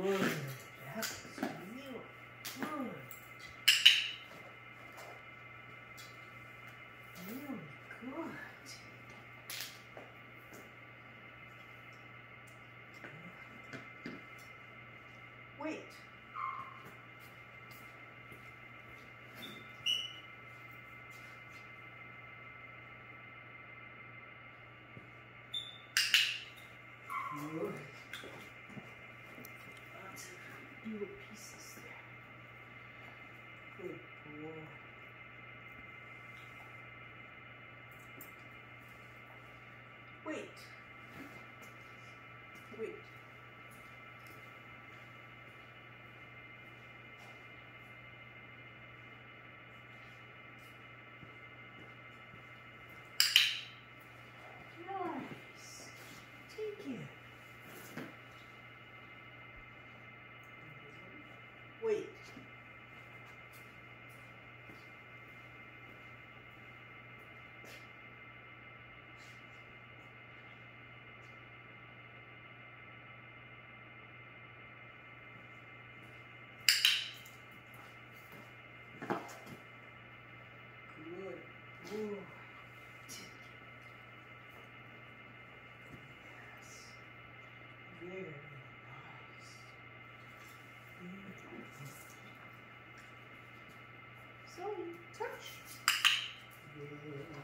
Good. That's real good. Really good. Wait. Good. Of little pieces there. Good boy. Wait. Wait. Good. Ooh. So touch. Good. I like